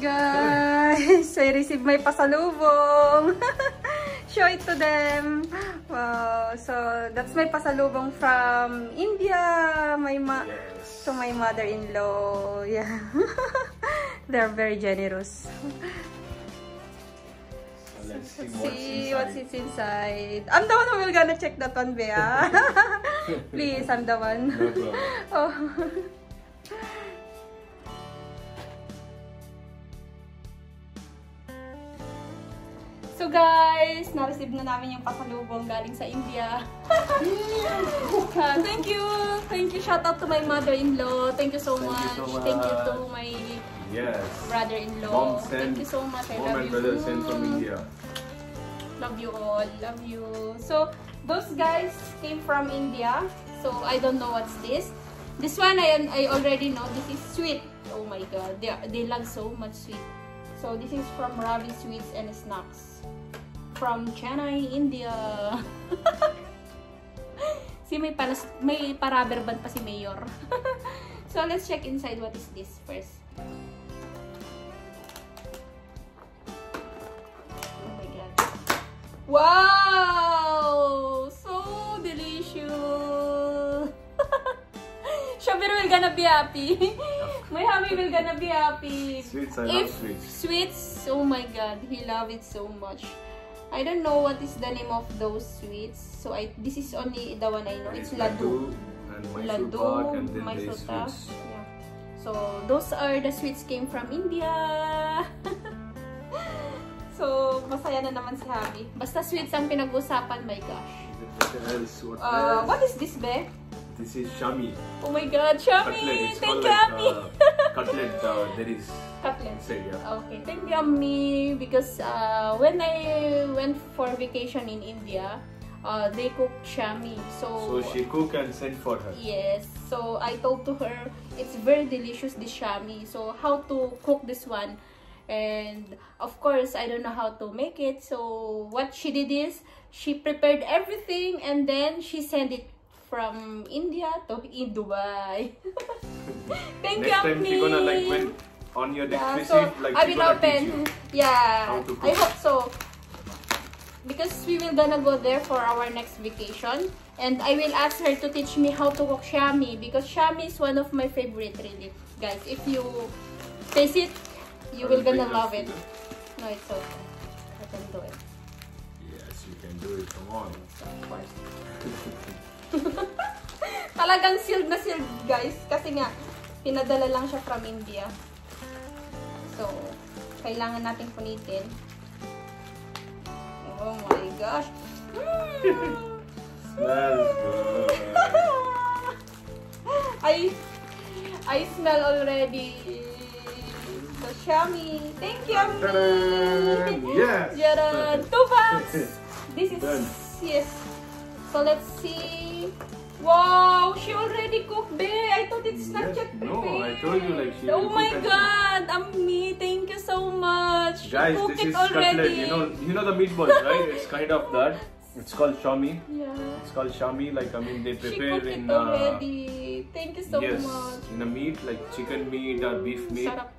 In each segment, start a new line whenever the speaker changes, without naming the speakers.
Guys, I received my pasalubong. Show it to them. Wow. So, that's my pasalubong from India. My ma
Yes.
to my mother-in-law. Yeah. They're very generous.
So let's see what's inside.
what's it's inside. I'm the one who will gonna check that one, Bea. Please, I'm the one.
No problem.
Oh. Guys, na-receive na namin yung pasalubong galing sa India. Ah, thank you! Thank you! Shout out to my mother-in-law. Thank you so
Thank you
much.
so
Thank you to
much.
my
Yes.
brother-in-law. Thank you so much. I
Mom
love you.
brother sent from India.
Love you all. Love you. So, those guys came from India. So, I don't know what's this. This one, I, I already know. This is sweet. Oh my God. They, they love so much sweet. So, this is from Ravi Sweets and Snacks. From Chennai, India. si may, palas, may paraber band pa si Mayor. so, let's check inside what is this first. Oh my God. Wow! So delicious! Shabir will gonna be happy. My hubby will gonna be happy.
Sweets, I
if
love sweets.
sweets, oh my god, he love it so much. I don't know what is the name of those sweets. So I this is only the one I know. It's ladu.
Mysore
Ladu,
Pak and
Mysore. Yeah. So those are the sweets came from India. so masaya na naman si Habi. Basta sweets ang pinag-usapan, my gosh.
What else? What
Uh,
else?
what is this, be?
This is shami.
Oh my god. Shami!
It's
Thank you,
like
Ami!
uh, cutlet. Uh, there is
Cutlet.
inside, yeah.
Okay, thank you, Ami. Because uh, when I went for vacation in India, uh, they cook shami. So,
So she cook and send for her.
Yes. So I told to her it's very delicious this shami. So how to cook this one? And of course I don't know how to make it. So what she did is she prepared everything and then she sent it from India to in Dubai. Thank
Next
you,
time she gonna like when on your
Yeah,
next
so
like
I will open. Yeah, I hope so. Because we will gonna go there for our next vacation, and I will ask her to teach me how to cook shami because shami is one of my favorite, really, guys. If you taste it, you
I
will gonna love it. No, it's okay. I can do it.
Yes, you can do it. Come on.
Talagang sealed na sealed, guys. Kasi nga, pinadala lang siya from India. So, kailangan natin punitin. Oh my gosh. Mm.
Smells good.
I, I smell already the shami. Thank you, Ami.
Yes.
Jaran. Two bucks. This is, yes. So, let's see. Wow, she already cooked, be. I thought it's not
Yes,
yet
no. I told you, like, she
Oh my God, Ami, thank you so much.
Guys, this is
already.
cutlet. You know, you know the meatballs, right? It's kind of that. It's called shami.
Yeah.
It's called shami. Like I mean, they prepare She
cooked
in
it
uh,
already. Thank you so
yes,
much.
in a meat like chicken meat or beef meat
Sarap.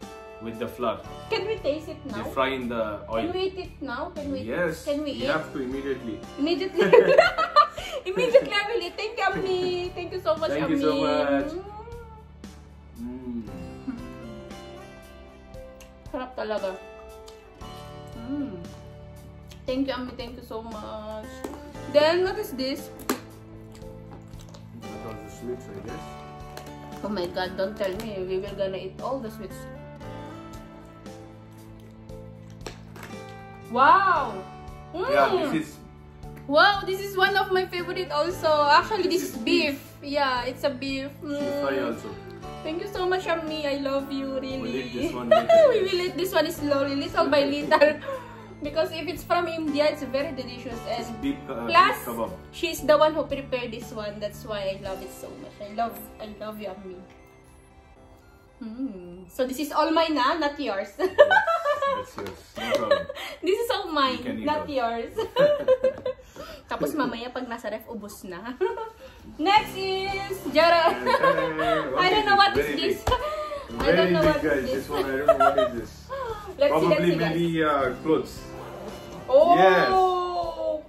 with the flour.
Can we taste it
They
now?
fry in the
Can
oil.
we eat it now? Can we?
Yes,
Can we
you
eat?
have to immediately.
Immediately. Immediately I will eat. Thank you, Ami. Thank you so much,
Thank
Ami.
you so much.
Mm.
Mm.
Sarap talaga. Mm. Thank you, Ami. Thank you so much. Then, what is this?
That was the sweets, I guess.
Oh my God, don't tell me. We will gonna eat all the sweets. Wow!
Yeah,
Mm.
this is
Wow, this is one of my favorite also. Actually, this, is beef. Yeah, it's a beef. Mm.
also.
Thank you so much, Ami. I love you, really.
We'll eat this one
we will eat this one slowly, little by little. because if it's from India, it's very delicious. And
beef, uh,
plus,
beef
she's the one who prepared this one. That's why I love it so much. I love, I love you, Ami. Mm. So this is all mine, na, not yours.
That's yours. No problem.
this is all mine, not
all.
yours. Tapos mamaya pag nasa ref, ubos na. Next is Jara. I don't know what is this. I don't know what is this.
This one, I don't know what is this.
let's see, let's
Probably
see, guys.
maybe uh, clothes.
Oh,
Yes.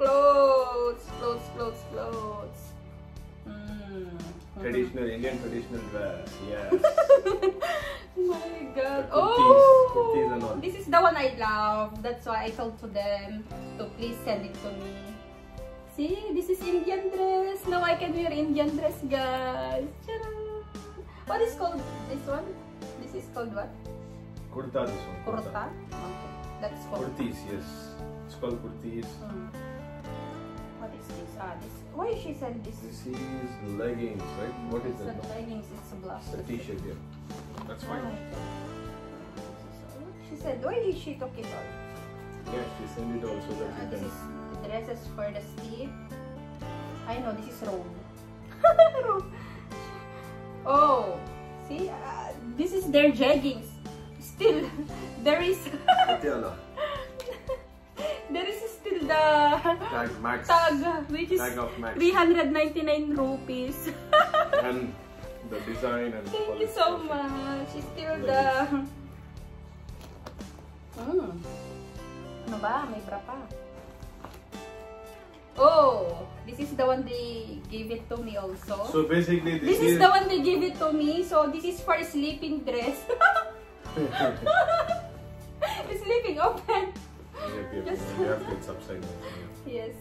clothes, clothes, clothes, clothes. Mm.
Traditional Indian traditional dress. Yes.
My God.
The kurtis,
oh,
kurtis and all.
this is the one I love. That's why I told to them to please send it to me. See, this is Indian dress. Now I can wear Indian dress, guys. What is called this one? This is called what?
Kurta this one.
Kurta. Okay, that's called.
Kurtis, yes. It's called kurtis.
Hmm. What is this? Ah, this. Why she send this?
This is leggings, right? What is
it's
that?
not leggings. It's a blouse.
It's a t-shirt, yeah. That's
Oh
fine.
She said, why did she it all?
Yeah, she send it also that
Uh,
you can.
Dresses for the sleep. I know, this is robe. Robe. oh, see, uh, this is their jeggings. Still, there is,
Patiala.
there is still the
Tag Max.
tag, which is
Tag of Max.
399 rupees.
And the design and
Thank you so much. Still the... Hmm. Ano ba? May bra pa. Oh, this is the one they gave it to me also.
So basically
this
this,
is the one they gave it to me. So this is for sleeping dress. sleeping open. Just-
You have to it's upside down.
Yes.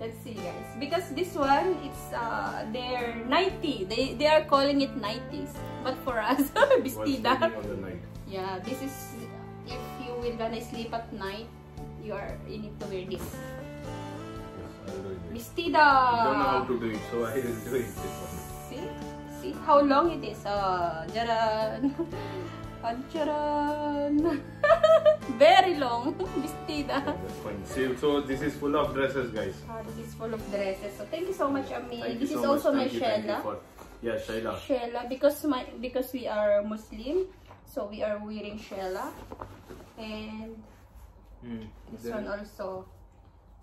Let's see guys. Because this one, it's uh, they're 90. They they are calling it 90s. But for us, Bistida. Yeah, this is if you will gonna sleep at night, you are you need to wear this.
I'll do it. I don't know how to do it, so I will do it this one.
See? See how long it is? Uh, jaran. Ah, jaran. Very long. Mistida.
That's fine. See, so this is full of dresses, guys.
Ah, this is full of dresses. So thank you so much, Ami.
Thank
this is
so
also
much.
my
Thank you
Shella.
for- Yeah, Shaila.
Shella because my because we are Muslim, so we are wearing Shella. And
Hmm.
this
Then-
one also.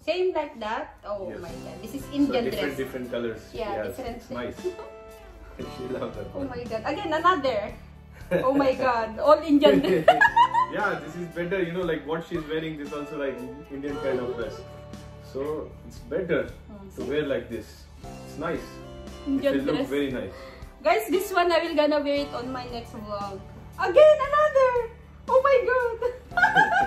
Same like that. Oh
Yes.
my god. This is
so
Indian
different,
dress.
different colors.
Yeah,
Yes,
different.
It's nice. she loves that
Oh
one.
my god. Again, another. Oh my god. All Indian.
yeah, this is better. You know, like what she's wearing. This also like Indian kind of dress. So it's better
Hmm,
to wear like this. It's nice.
Indian
it will look very nice.
Guys, this one I will gonna wear it on my next vlog. Again, another. Oh my god.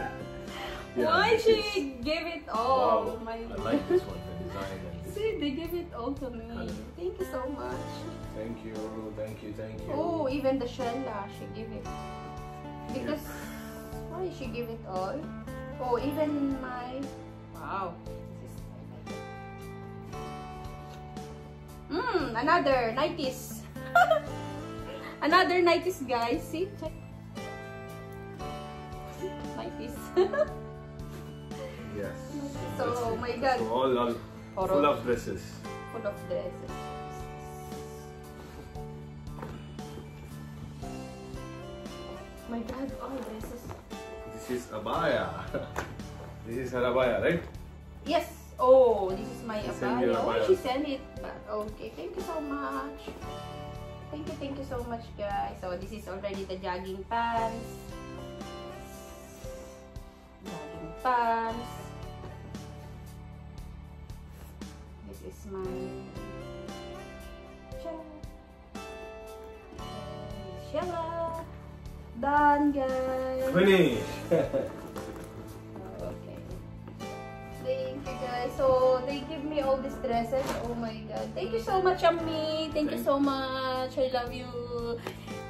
Yeah,
Why she gave it all?
wow,
my
I like this one. The design and.
See, they gave it all to me. Thank you so much.
Thank you, thank you, thank you.
Oh, even the Shella, she gave it. Because, why she give it all? Oh, even my, wow. This is- Hmm, another 90s. another 90s, guys. See, check. 90s.
Yes.
So,
That's it.
my God.
So all, all
Horror.
full of dresses.
Full of dresses. My God, all dresses.
This is abaya. this is her abaya, right?
Yes. Oh, this is my
She sent you
oh,
abaya.
Oh, she sent it. But okay, thank you so much. Thank you, thank you so much, guys. So this is already the jogging pants. Done, guys.
Finish.
Okay. Thank you guys. So, they give me all these dresses. Oh my god. Thank you so much, Ami. Thank you so much. I love you.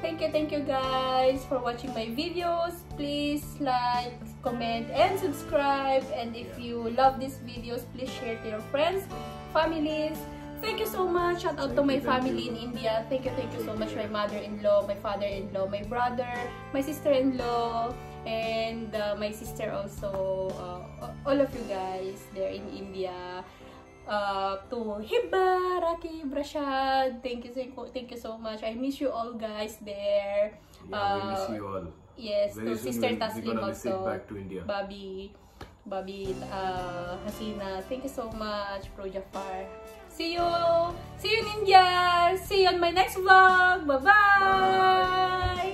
Thank you, thank you guys for watching my videos. Please like, comment, and subscribe. And if you love these videos, please share to your friends, families. Thank you so much. Shout out to my family in India. Thank you, thank you so much. My mother-in-law, my father-in-law, my brother, my sister-in-law, and uh, my sister also. Uh, all of you guys there in India. Uh, to Hiba, Rakib, Rashad, thank you, thank you, thank you so much. I miss you all guys there.
Yeah, we miss
Uh,
you all.
Yes,
Very
to
soon
Sister Taslim also.
back to India.
Bobby, Bobby, uh, Hasina. Thank you so much, Pro Jafar. See you! See you in India! See you on my next vlog! Bye-bye!